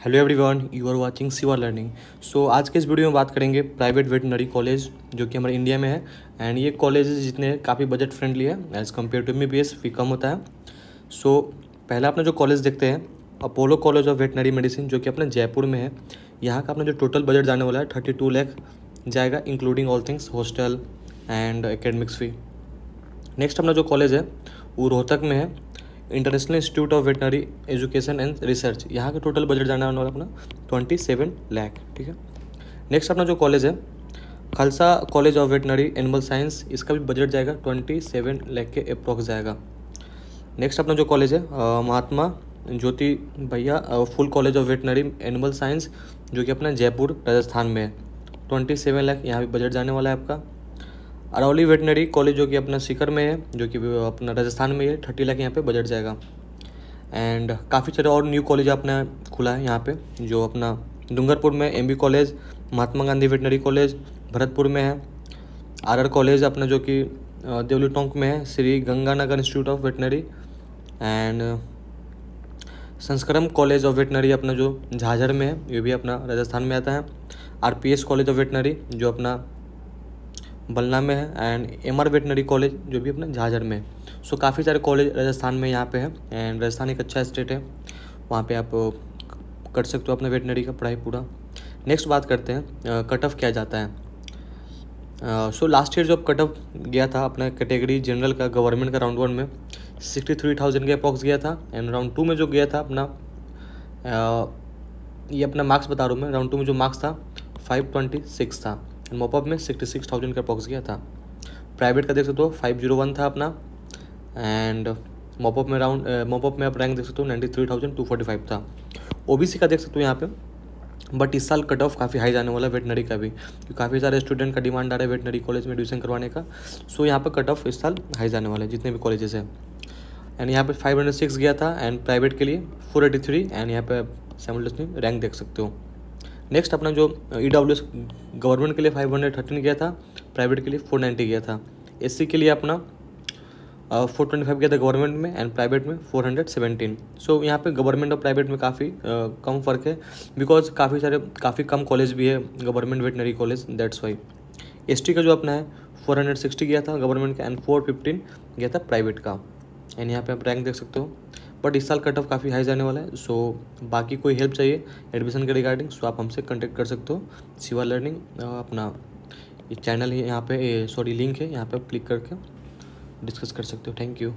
Hello everyone you are watching sever learning so आज के इस वीडियो में बात करेंगे प्राइवेट वेटनरी कॉलेज जो कि हमारे इंडिया में है। एंड ये कॉलेज जितने काफ़ी बजट फ्रेंडली है as compare to M B fee कम होता है। सो so, पहला अपना जो कॉलेज देखते हैं Apollo college of veterinary medicine जो कि अपने जयपुर में है। यहाँ का अपना जो टोटल बजट जाने वाला है थर्टी टू लैख जाएगा including all things hostel and academics fee next अपना जो कॉलेज है वो रोहतक में है। International institute of veterinary education and research यहाँ का टोटल बजट जाना वाला अपना? ट्वेंटी सेवन लैख ठीक है? नेक्स्ट अपना जो कॉलेज है, Khalsa college of veterinary animal science इसका भी बजट जाएगा ट्वेंटी सेवन लैख के अप्रॉक्स जाएगा। नेक्स्ट अपना जो कॉलेज है Mahatma Jyotiba Phule college of veterinary animal science जो कि अपना जयपुर, राजस्थान में है। ट्वेंटी सेवन लाख यहाँ भी बजट जाने वाला है आपका। अरौली वेटनरी कॉलेज जो कि अपना सीकर में है, जो कि अपना राजस्थान में है थर्टी लाख यहाँ पे बजट जाएगा। एंड काफ़ी सारे और न्यू कॉलेज अपना खुला है यहाँ पे, जो अपना डूंगरपुर में MB college, Mahatma Gandhi veterinary college, Bharatpur में है। आर कॉलेज अपना जो कि देवली टोंक में है, Shri Ganganagar institute of veterinary and संस्करम college of veterinary अपना जो झाझर में है, ये भी अपना राजस्थान में आता है। आरपीएस कॉलेज ऑफ़ वेटनरी जो अपना बलना में है and M R veterinary college जो भी अपने झाझर में है। सो काफ़ी सारे कॉलेज राजस्थान में यहाँ पे है एंड राजस्थान एक अच्छा स्टेट है। वहाँ पे आप कर सकते हो अपना वेटनरी का पढ़ाई पूरा। नेक्स्ट बात करते हैं कट ऑफ़ क्या जाता है। सो लास्ट ईयर जब कट ऑफ़ गया था अपना कैटेगरी जनरल का गवर्नमेंट का राउंड वन में सिक्सटी थ्री थाउज़ेंड के अपॉक्स गया था एंड राउंड टू में जो गया था अपना ये अपना मार्क्स बता रहा हूँ मैं राउंड टू में जो मार्क्स था फाइव ट्वेंटी सिक्स था। मोपअप में सिक्सटी सिक्स थाउज़ेंड का बॉक्स गया था। प्राइवेट का देख सकते हो फाइव ज़ीरो वन था अपना। एंड मोपअप में राउंड मोपअप में आप रैंक देख सकते हो ninety three thousand two forty five था। ओ बी सी का देख सकते हो यहाँ पे। बट इस साल कट ऑफ़ काफ़ी हाई जाने वाला है वेटनरी का भी, क्योंकि काफ़ी सारे स्टूडेंट का डिमांड आ रहा है वेटनरी कॉलेज में एडमिशन करवाने का। सो यहाँ पर कट ऑफ़ इस साल हाई जाने वाला है, जितने भी कॉलेजेस हैं। एंड यहाँ पे फाइव हंड्रेड सिक्स गया था एंड प्राइवेट के लिए फोर एटी थ्री एंड यहाँ पे सेवन रैंक देख सकते हो। नेक्स्ट अपना जो ई डब्ल्यू एस गवर्नमेंट के लिए फाइव हंड्रेड थर्टीन गया था प्राइवेट के लिए फोर नाइन्टी गया था। एस सी के लिए अपना फोर ट्वेंटी फाइव गया था गवर्नमेंट में एंड प्राइवेट में फोर हंड्रेड सेवेंटीन सो यहाँ पे गवर्नमेंट और प्राइवेट में काफ़ी कम फ़र्क है। बिकॉज़ काफ़ी सारे, काफ़ी कम कॉलेज भी है government veterinary college that's why S का जो अपना है फोर हंड्रेड सिक्सटी गया था गवर्नमेंट का एंड फोर फिफ्टीन गया था प्राइवेट का। एंड यहाँ पे आप रैंक देख सकते हो। बट इस साल कट ऑफ़ काफ़ी हाई जाने वाला है सो बाकी कोई हेल्प चाहिए एडमिशन के रिगार्डिंग सो आप हमसे कॉन्टेक्ट कर सकते हो। सिवा लर्निंग अपना ये चैनल यहाँ पे सॉरी लिंक है, यहाँ पे आप क्लिक करके डिस्कस कर सकते हो। Thank you